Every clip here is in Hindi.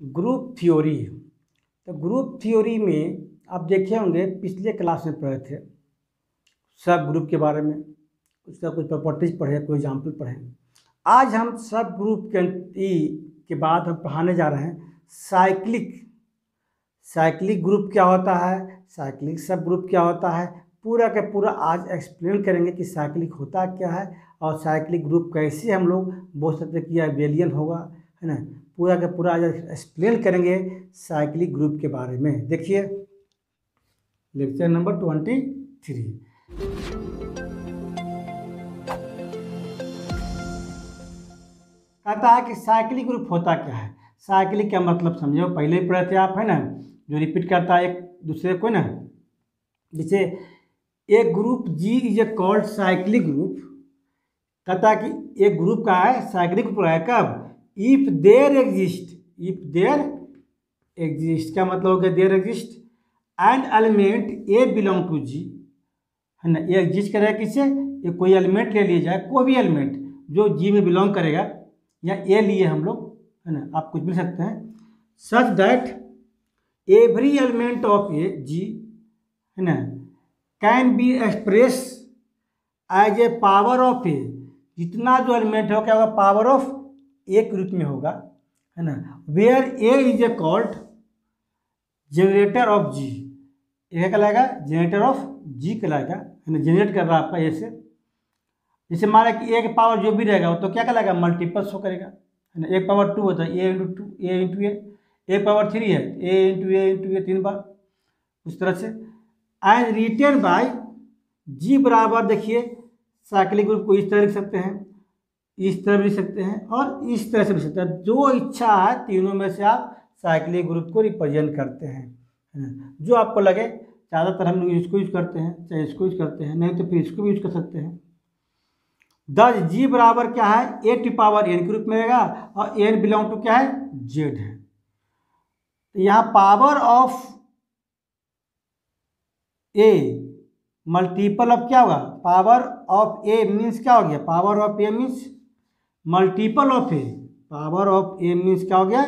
ग्रुप थ्योरी तो ग्रुप थ्योरी में आप देखे होंगे, पिछले क्लास में पढ़े थे। सब ग्रुप के बारे में, उसका कुछ प्रॉपर्टीज़ पढ़े कोई एग्ज़ाम्पल पढ़े। आज हम सब ग्रुप के के बाद हम पढ़ाने जा रहे हैं साइक्लिक साइक्लिक ग्रुप क्या होता है? साइक्लिक सब ग्रुप क्या होता है? पूरा का पूरा आज एक्सप्लेन करेंगे कि साइक्लिक होता क्या है और साइक्लिक ग्रुप कैसे हम लोग बोल सकते कि एबेलियन होगा, है ना? पूरा का पूरा आज एक्सप्लेन करेंगे साइक्लिक ग्रुप के बारे में। देखिए लेक्चर नंबर ट्वेंटी थ्री कहता है कि साइक्लिक ग्रुप होता क्या है? साइक्लिक का मतलब समझो, पहले ही पढ़े थे आप, है ना? जो रिपीट करता है एक दूसरे को ना? जैसे एक group G is a called cyclic group कहता है कि एक ग्रुप का है साइक्लिक ग्रुप है कब? If there exist if there exist क्या मतलब हो गया? There exist and element a belong to G है ना? ये एग्जिस्ट करेगा किससे? ये कोई एलिमेंट ले लिया जाए, कोई भी एलिमेंट जो जी में बिलोंग करेगा, या ए लिए हम लोग, है ना? आप कुछ भी सकते हैं। Such that every element of a G है ना? Can be express as a power of a जितना जो एलिमेंट हो क्या होगा? पावर ऑफ़ ए के रूप में होगा, है ना? Where a is a called generator of G ये कहलाएगा जनरेटर ऑफ़ जी कहलाएगा, है ना? जनरेट कर रहा है आपका ए से। जैसे मान कि ए के पावर जो भी रहेगा, वो तो क्या कहलाएगा? मल्टीपल शो करेगा, है ना? ए पावर टू होता है a into two a into a एक पावर थ्री है ए इंटू ए इंटू ए तीन बार, उस तरह से। एंड रिटेन बाय जी बराबर देखिए साइक्लिक ग्रुप को इस तरह लिख सकते हैं। इस तरह भी सकते हैं और इस तरह से लिख सकते हैं। जो इच्छा है, तीनों में से आप साइक्लिक ग्रुप को रिप्रेजेंट करते हैं जो आपको लगे, ज़्यादातर हम लोग इसको यूज़ करते हैं, चाहे इसको यूज़ करते हैं, नहीं तो फिर इसको भी यूज़ कर सकते हैं। दस जी बराबर क्या है? ए टू पावर एन के रूप में रहेगा और एन बिलोंग टू क्या है? जेड है। तो यहाँ power of a multiple of क्या होगा? पावर ऑफ़ ए मीन्स क्या हो गया? Power of a means multiple of a power of a means क्या हो गया?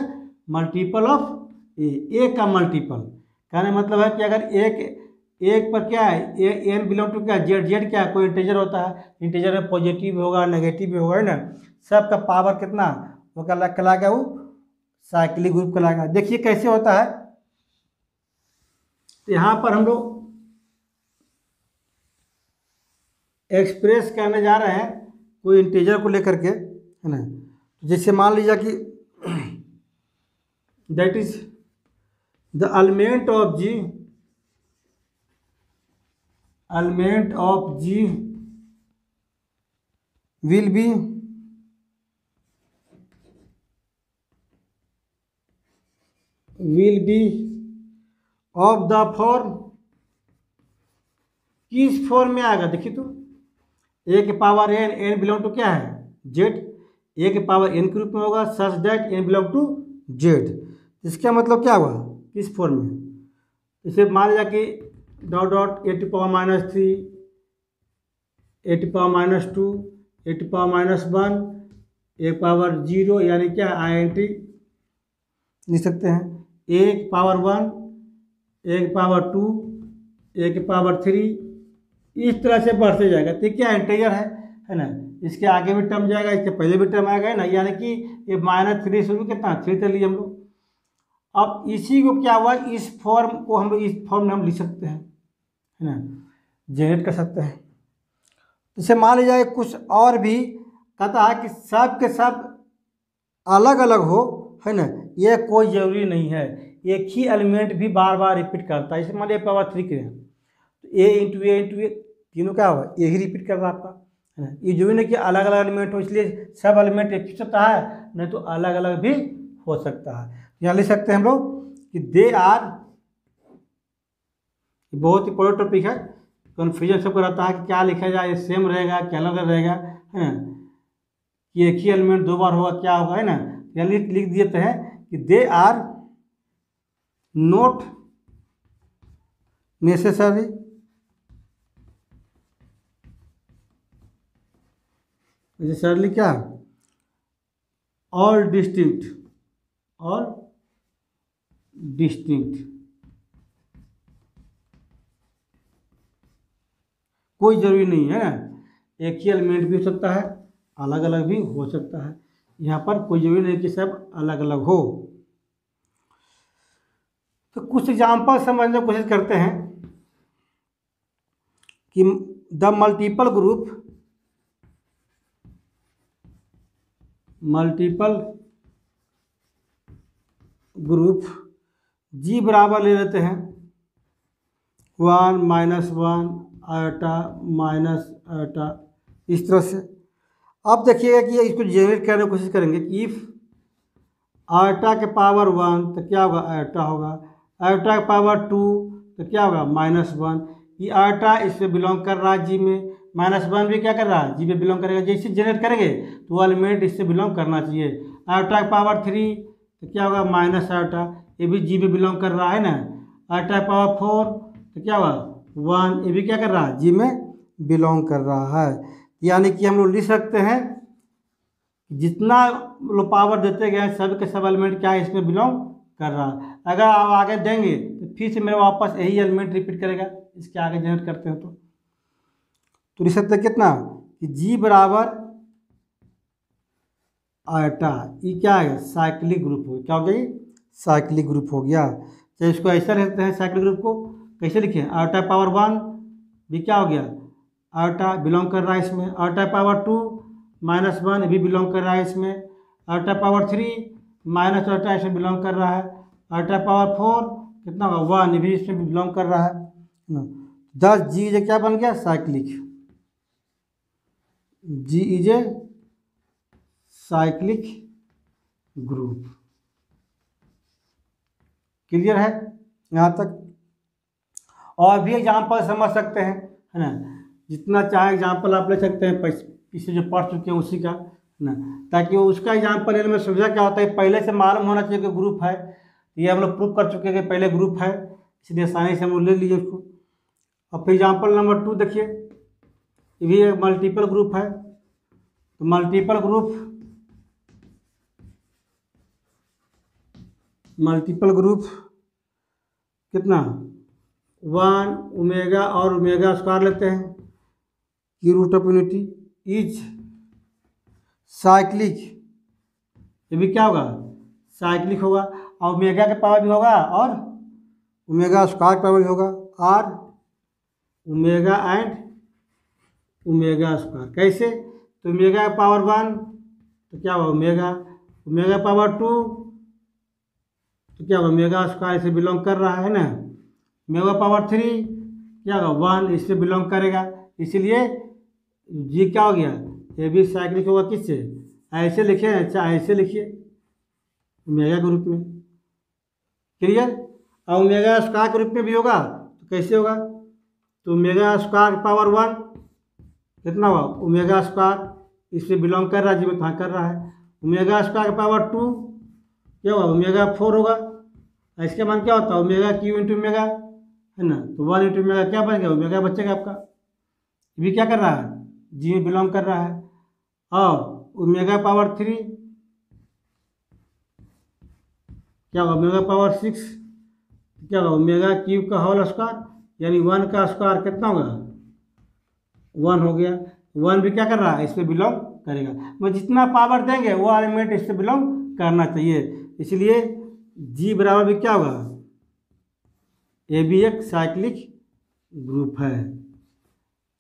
मल्टीपल ऑफ़ ए ए का मल्टीपल कहने मतलब है कि अगर एक एक पर क्या है? ए एन बिलोंग टू क्या? जेड जेड क्या है? कोई इंटीजर होता है। इंटीजर में पॉजिटिव होगा नेगेटिव भी होगा, है ना? सब का पावर कितना? वो क्या कहलाएगा वो? साइक्लिक ग्रुप कहलाएगा। देखिए कैसे होता है। तो यहाँ पर हम लोग एक्सप्रेस करने जा रहे हैं कोई इंटीजर को लेकर के। है ना? जैसे मान लीजिए कि that is the element of G element of G will be will be of the form किस फॉर्म में आएगा? देखिए तो ए के power N N belong to क्या है? जेड ए के पावर एन के रूप में होगा such that N belong to Z इसका मतलब क्या हुआ? किस फॉर्म में इसे मान लिया कि dot dot A to power minus three A to power minus two A to power minus one A power zero यानी क्या? आई एन टी लिख सकते हैं। एक पावर वन एक पावर टू एक पावर थ्री इस तरह से बढ़ते जाएगा। तो क्या इंटीजर है है ना? इसके आगे भी टर्म जाएगा, इसके पहले भी टर्म आएगा, ना? यानी कि ये माइनस थ्री शुरू कितना? थ्री कर लिए हम लोग। अब इसी को क्या हुआ? इस फॉर्म को हम इस फॉर्म में हम लिख सकते हैं, है ना? जनरेट कर सकते हैं। जैसे मान लीजिए, कुछ और भी कहता है कि सब के सब अलग अलग हो, है ना? ये कोई ज़रूरी नहीं है। एक ही एलिमेंट भी बार बार रिपीट करता है। जैसे मान लीजिए पावर थ्री के तो ए इंटू ए इंटू ए तीनों क्या होगा ए ही रिपीट कर रहा आपका। है ना? ये जो भी नहीं कि अलग अलग एलिमेंट हो, इसलिए सब एलिमेंट एक ही सकता है, नहीं तो अलग अलग भी हो सकता है। यहाँ लिख सकते हैं हम लोग कि दे आर बहुत ही बड़ा टॉपिक है। कन्फ्यूज़न सबको रहता है कि क्या लिखा जाए सेम रहेगा, क्या अलग रहेगा, है कि एक ही एलिमेंट दो बार होगा, क्या होगा, है ना? यहाँ लिख लिख देते हैं कि they are not necessary necessarily क्या ऑल डिस्टिंक्ट और डिस्टिंक्ट कोई ज़रूरी नहीं है। ना एक ही एलिमेंट भी हो सकता है अलग अलग भी हो सकता है। यहाँ पर कोई ज़रूरी नहीं कि सब अलग अलग हो। तो कुछ एग्ज़ाम्पल समझने की कोशिश करते हैं कि the multiple group multiple group G बराबर ले लेते हैं। वन माइनस वन आटा माइनस आटा इस तरह से। अब देखिएगा कि इसको जनरेट करने की कोशिश करेंगे कि इफ़ आटा के पावर वन तो क्या होगा? आटा होगा। आटा के पावर टू तो क्या होगा? माइनस वन ये आटा इसमें बिलोंग कर रहा है जी में। माइनस वन भी क्या कर रहा है? जी में बिलोंग करेगा। जैसे जनरेट करेंगे तो वो एलिमेंट इससे बिलोंग करना चाहिए। आटा पावर थ्री तो क्या होगा? माइनस आटा ये भी जी में बिलोंग कर रहा है ना? आटा पावर फोर तो क्या हुआ वन। ये भी क्या कर रहा है? जी में बिलोंग कर रहा है। यानी कि हम लोग लिख सकते हैं जितना लोग पावर देते गए सब के सब एलिमेंट क्या है? इसमें बिलोंग कर रहा है। अगर आप आगे देंगे तो फिर से मेरे वापस यही एलिमेंट रिपीट करेगा। इसके आगे जनरेट करते हैं तो। तो सकते कितना? कि जी बराबर आटा ये क्या है? साइक्लिक ग्रुप हो क्या हो गया साइक्लिक ग्रुप हो गया। तो इसको ऐसा लिखते हैं, साइक्लिक ग्रुप को। कैसे लिखे? आटा पावर वन भी क्या हो गया? आटा बिलोंग कर रहा है इसमें। आटा पावर टू, माइनस वन भी बिलोंग कर रहा है इसमें। आटा पावर थ्री, माइनस आटा इसमें बिलोंग कर रहा है। आटा पावर फोर, कितना होगा? वन भी इसमें बिलोंग कर रहा है। दस जी क्या बन गया? Cyclic. G is a cyclic group clear है? यहाँ तक। और भी एग्ज़ाम्पल समझ सकते हैं, है ना? जितना चाहे एग्ज़ाम्पल आप ले सकते हैं पीछे जो पढ़ चुके हैं उसी का, है ना? ताकि उसका एग्ज़ाम्पल लेने में सुविधा क्या होता है? पहले से मालूम होना चाहिए कि ग्रुप है। ये हम लोग प्रूव कर चुके हैं कि पहले ग्रुप है। इसलिए आसानी से हम लोग ले लीजिए उसको। और फिर एग्ज़ाम्पल नंबर टू देखिए। ये भी एक मल्टीपल ग्रुप है। तो मल्टीपल ग्रुप मल्टीपल ग्रुप कितना? वन ओमेगा और ओमेगा स्क्वायर लेते हैं। की root of unity is cyclic ये भी क्या होगा? साइक्लिक होगा और ओमेगा के पावर भी होगा और ओमेगा स्क्वायर पावर भी होगा। और ओमेगा एंड ओमेगा स्क्वायर कैसे? तो ओमेगा पावर वन तो क्या होगा ओमेगा ओमेगा पावर टू तो क्या होगा ओमेगा स्क्वायर से बिलोंग कर रहा है ना? ओमेगा पावर थ्री क्या होगा? वन इससे बिलोंग करेगा। इसलिए जी क्या हो गया? ये भी साइक्लिक होगा किससे? ऐसे लिखे अच्छा ऐसे लिखिए। ओमेगा के रूप में। क्लियर और ओमेगा स्क्वायर के रूप में भी होगा? तो कैसे होगा? तो ओमेगा स्क्वायर पावर वन कितना हुआ। ओमेगा स्क्वायर इससे बिलोंग कर रहा है जी कहाँ कर रहा है। ओमेगा स्क्वायर पावर टू क्या हुआ? ओमेगा फोर होगा। इसके मान क्या होता है? ओमेगा क्यू इंटू ओमेगा है ना? तो वन इंटू ओमेगा क्या बन गया? ओमेगा बचेगा आपका। भी क्या कर रहा है? जी बिलोंग कर रहा है। और ओमेगा पावर थ्री क्या होगा ओमेगा पावर सिक्स क्या होगा ओमेगा क्यूब का होल स्क्वायर यानी वन का स्क्वायर कितना होगा? वन हो गया। वन भी क्या कर रहा है? इससे बिलोंग करेगा। मैं जितना पावर देंगे, वो एलिमेंट इससे बिलोंग करना चाहिए। इसलिए जी बराबर भी क्या होगा? ये भी एक साइक्लिक ग्रुप है।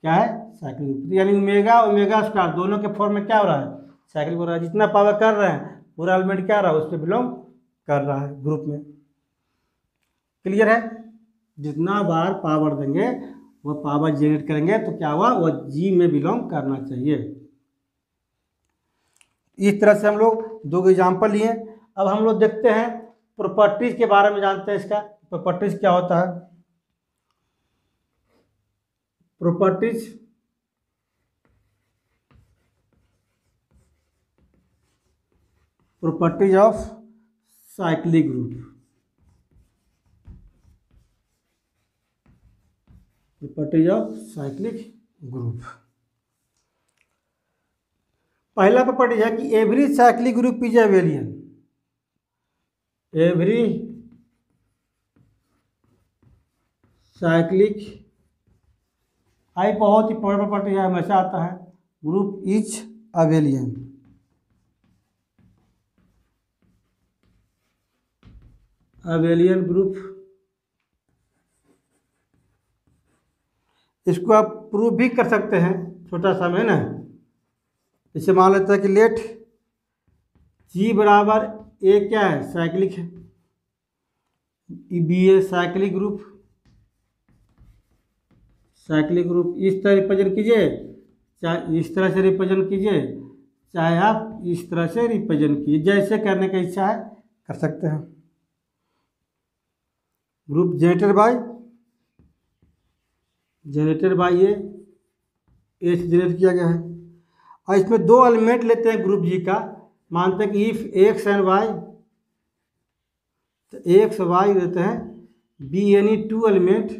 क्या है? साइक्लिक ग्रुप यानी ओमेगा ओमेगा स्क्वायर दोनों के फॉर्म में क्या हो रहा है? साइक्लिक हो रहा है। जितना पावर कर रहे हैं, पूरा एलिमेंट क्या रहा है? उस पर बिलोंग कर रहा है ग्रुप में। क्लियर है? जितना बार पावर देंगे वो पावर जनरेट करेंगे तो क्या हुआ? वो जी में बिलोंग करना चाहिए। इस तरह से हम लोग दो एग्ज़ाम्पल लिए। अब हम लोग देखते हैं प्रॉपर्टीज़ के बारे में जानते हैं इसका। प्रॉपर्टीज़ क्या होता है? Properties properties of cyclic group properties of cyclic group पहला प्रॉपर्टी है कि every cyclic group is abelian every cyclic आई बहुत ही पॉइंट प्रॉपर्टी है, हमेशा आता है group is abelian abelian group इसको आप प्रूव भी कर सकते हैं। छोटा सा में ना। इसे मान लेते हैं कि लेट जी बराबर ए क्या है? साइक्लिक है। Be a cyclic group cyclic group इस तरह रिप्रेजेंट कीजिए। चाहे इस तरह से रिप्रेजेंट कीजिए। चाहे आप इस तरह से रिप्रेजेंट कीजिए। जैसे करने का इच्छा है, कर सकते हैं। Group generated by generated by ये एच जनरेट किया गया है। और इसमें दो एलिमेंट लेते हैं ग्रुप जी का। मानते हैं कि इफ़ एक्स एंड वाई तो एक्स वाई देते हैं। Be any two element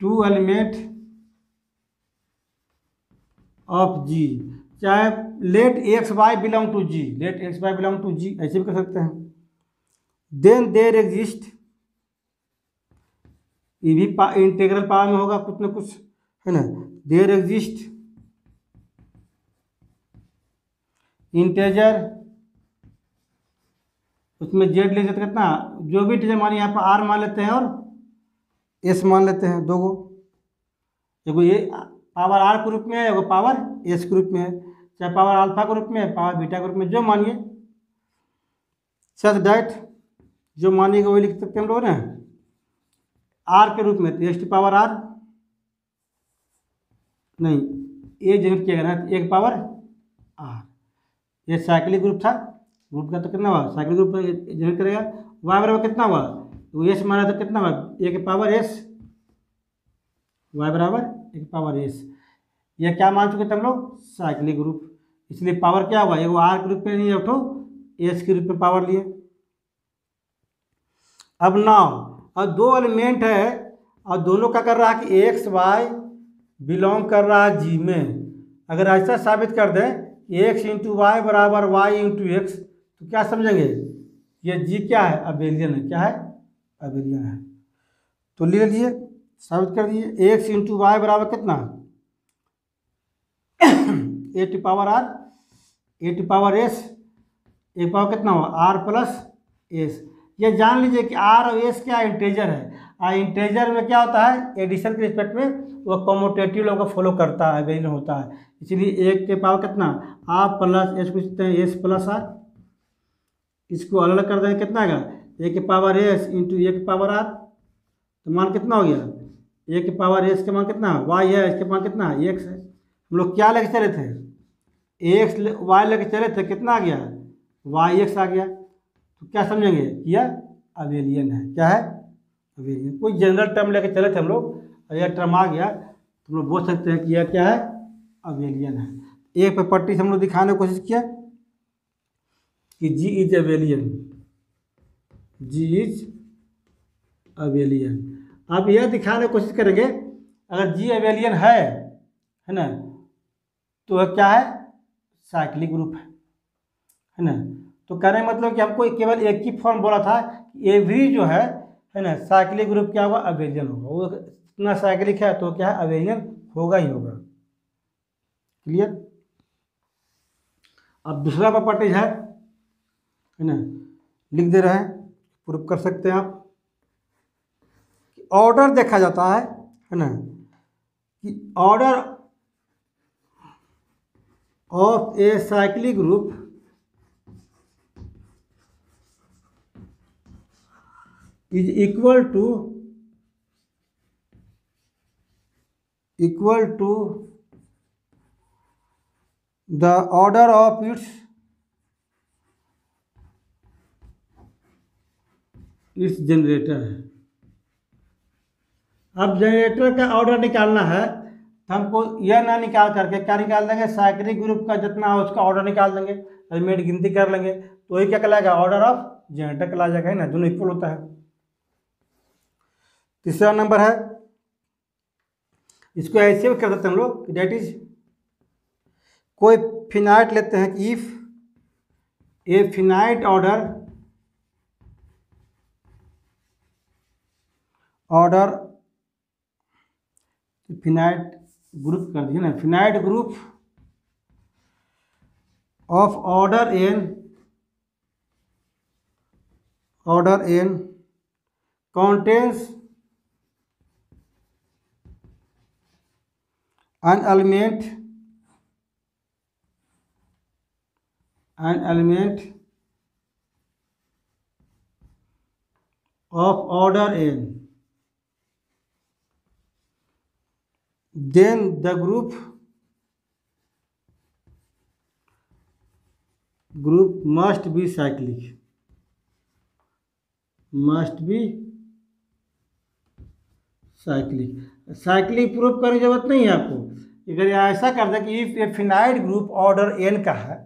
two element of G चाहे let X Y belong to G let X Y belong to G ऐसे भी कर सकते हैं। देन देर एग्जिस्ट ये भी पा इंटेग्रल पावर में होगा कुछ ना कुछ, है ना? देर एग्जिस्ट इंटेजर उसमें जेड ले सकते कितना? जो भी इंटेजर मानिए यहाँ पर आर मान लेते हैं और एस मान लेते हैं दो गो एगो ये पावर आर के रूप में है पावर एस के रूप में है। चाहे पावर अल्फ़ा के रूप में है पावर बीटा के रूप में, जो मानिए। सच डैट जो मानिएगा वही लिख सकते हैं हम लोग ना? आर के रूप में तो एस टी पावर आर नहीं ए जनरेट किया गया एक पावर आर ये साइक्लिक ग्रुप था। ग्रुप का तो कितना हुआ? साइक्लिक ग्रुप जनरेट करेगा। वाई बराबर कितना हुआ? तो एस माना तो कितना हुआ? ए के पावर एस वाई बराबर एक पावर एस यह क्या मान चुके थे हम लोग? साइक्लिक ग्रुप इसलिए पावर क्या हुआ? एगो आर के रूप में नहीं उठो। एस के रूप में पावर लिए। अब नाउ और दो एलिमेंट है, और दोनों का कर रहा है कि एक्स, वाई बिलोंग कर रहा है जी में। अगर ऐसा साबित कर दें, एक्स इंटू वाई बराबर वाई इंटू एक्स तो क्या समझेंगे? ये जी क्या है? अबेलियन है। क्या है? अबेलियन है। तो ले लीजिए, साबित कर दिए एक्स इंटू वाई बराबर कितना? A to power R, A to power S, एक पावर कितना हुआ? R plus S. ये जान लीजिए कि आर और एस क्या इंटेजर है। आ इंटेजर में क्या होता है? एडिशन के रिस्पेक्ट में वो कॉमोटेटिव लोग को फॉलो करता है वेरिएंट होता है। इसलिए एक के पावर कितना? आर प्लस एस पूछते हैं? एस प्लस आर इसको अलग अलग कर देंगे, कितना आएगा? ए के पावर एस इंटू ए के पावर आर तो मान कितना हो गया? ए के पावर एस के मान कितना? वाई है, इसके मान कितना? एक्स है। हम लोग क्या लेके चले थे? एक्स वाई लेके चले थे, कितना आ गया? वाई एक्स आ गया। तो क्या समझेंगे? कि यह अवेलियन है। क्या है? अवेलियन कोई जनरल टर्म लेके चले थे हम लोग यह टर्म आ गया। तो हम लोग बोल सकते हैं कि यह क्या है? अवेलियन है। एक पे पट्टी से हम लोग दिखाने की कोशिश किया कि G is abelian G is abelian अब यह दिखाने की कोशिश करेंगे, अगर जी अवेलियन है है ना तो क्या है? साइक्लिक ग्रुप है। है ना? तो कहने का मतलब कि हमको केवल एक ही फॉर्म बोला था एवरी जो है है ना साइक्लिक ग्रुप क्या होगा? अवेलियन होगा। वो इतना साइक्लिक है तो क्या है? अवेलियन होगा ही होगा। क्लियर अब दूसरा प्रॉपर्टीज़ है है ना, लिख दे रहे हैं प्रूव कर सकते हैं आप। ऑर्डर देखा जाता है है ना, कि order of a cyclic group is equal to equal to the order of its its generator. है अब जनरेटर का ऑर्डर निकालना है तो हमको यह ना निकाल करके क्या निकाल देंगे? साइक्लिक ग्रुप का जितना है उसका ऑर्डर निकाल देंगे। एलिमेंट गिनती कर लेंगे तो वही क्या कहलाएगा? ऑर्डर ऑफ़ जनरेटर कहला जाएगा है ना? दोनों इक्वल होता है। तीसरा नंबर है। इसको ऐसे भी कर सकते हैं हम लोग डेट इज़ कोई फिनाइट लेते हैं if a finite order order finite group कर दिया ना। Finite group of order N order N contains an element an element of order n then the group group must be cyclic must be cyclic cyclic proof करने की ज़रूरत नहीं है आपको। अगर ऐसा कर दे कि if a finite group order N का है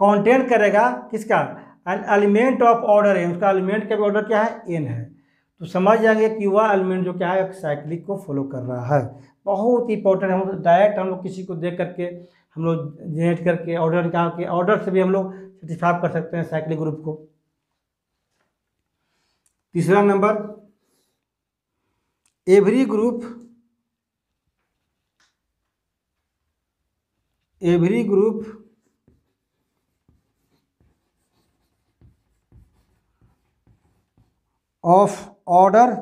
कॉन्टेन करेगा, किसका? An element of order N उसका एलिमेंट का भी ऑर्डर क्या है? एन है। तो समझ जाएँगे कि वह एलिमेंट जो क्या है साइक्लिक को फॉलो कर रहा है। बहुत इंपॉर्टेंट है। हम डायरेक्ट हम लोग किसी को देख करके, हम लोग जनरेट करके ऑर्डर निकाल के ऑर्डर से भी हम लोग सेटिस्फाई कर सकते हैं साइक्लिक ग्रुप को। तीसरा number every group every group of order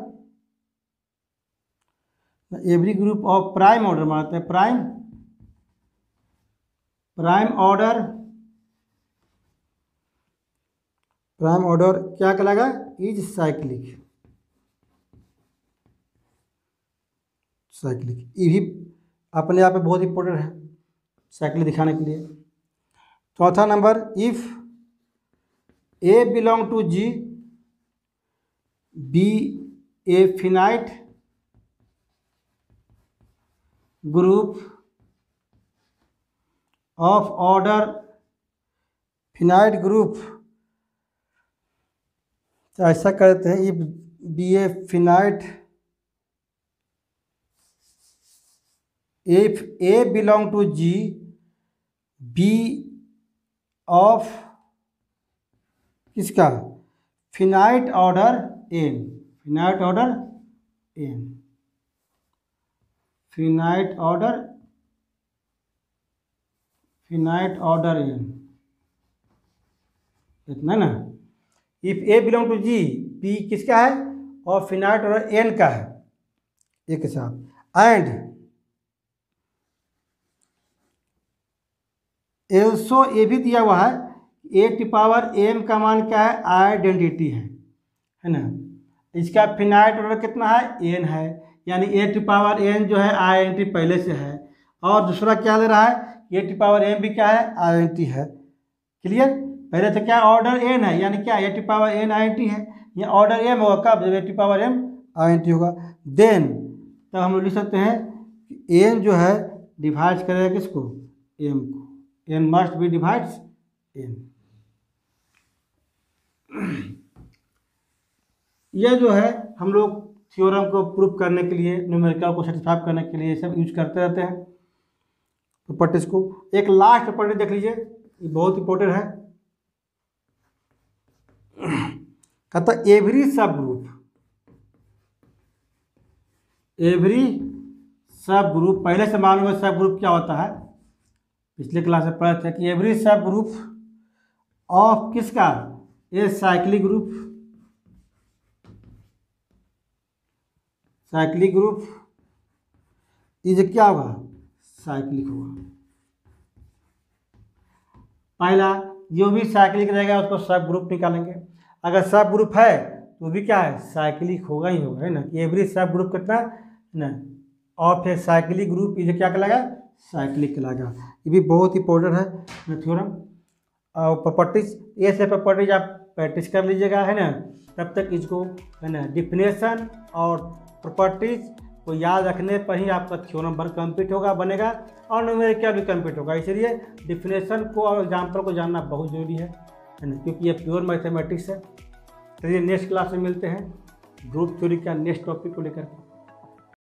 every group of prime order मानते हैं prime prime order prime order क्या कहलाएगा? इज़ साइक्लिक साइक्लिक ये भी अपने आप में बहुत इंपॉर्टेंट है साइकिल दिखाने के लिए। चौथा number if A belong to G be a finite group of order finite group तो ऐसा करते हैं if be a finite if a belong to g, b of किसका? Finite order N finite order N finite order finite order N इतना ना? If A belong to G P किसका है? और फिनाइट ऑर्डर एन का है। एक साथ। एंड एल्सो ये भी दिया हुआ है, ए टी पावर एम का मान क्या है? आइडेंटिटी है है ना? इसका फिनाइट ऑर्डर कितना है? एन है, यानी ए टी पावर एन जो है, आइडेंटिटी पहले से है। और दूसरा क्या ले रहा है? ए टी पावर एम भी क्या है? आइडेंटिटी है। क्लियर? पहले तो क्या ऑर्डर एन है, यानी क्या A T power N identity है? या ऑर्डर एम होगा कब? जब A T power M identity होगा। देन, तब हम लिख सकते हैं एन जो है, डिवाइड करेगा किसको? एम को। N must be divides n. यह जो है, हम लोग थ्योरम को प्रूव करने के लिए न्यूमेरिकल को सेटिस्फाई करने के लिए सब यूज़ करते रहते हैं प्रॉपर्टीज़ को। एक लास्ट प्रॉपर्टी देख लीजिए, ये बहुत इंपॉर्टेंट है। कहता एवरी सब ग्रुप एवरी सब ग्रुप पहले से मालूम है सब ग्रुप क्या होता है? पिछले क्लास में पढ़ा था कि एवरी सब ग्रुप ऑफ़ किसका? A cyclic group cyclic group is क्या होगा? साइक्लिक होगा। पहला, जो भी साइक्लिक रहेगा उसको सब ग्रुप निकालेंगे। अगर सब ग्रुप है तो भी क्या है? साइक्लिक होगा ही होगा, है ना? एवरी सब ग्रुप कितना? ना of a cyclic group is क्या कहलाएगा? साइक्लिक कहलाएगा ये भी बहुत इंपॉर्टेंट है थ्योरम। और प्रॉपर्टीज़ ये से प्रॉपर्टीज़ आप प्रैक्टिस कर लीजिएगा, है ना? तब तक इसको, है ना, डिफिनेशन और प्रॉपर्टीज़ को याद रखने पर ही आपका थ्योरम वर्क कंप्लीट होगा, बनेगा, और न्यूमेरिकल भी कंप्लीट होगा। इसलिए डिफिनेशन को और एग्ज़ाम्पल को जानना बहुत ज़रूरी है है ना? क्योंकि ये प्योर मैथमेटिक्स है। चलिए नेक्स्ट क्लास में मिलते हैं। ग्रुप थ्योरी का नेक्स्ट टॉपिक को लेकर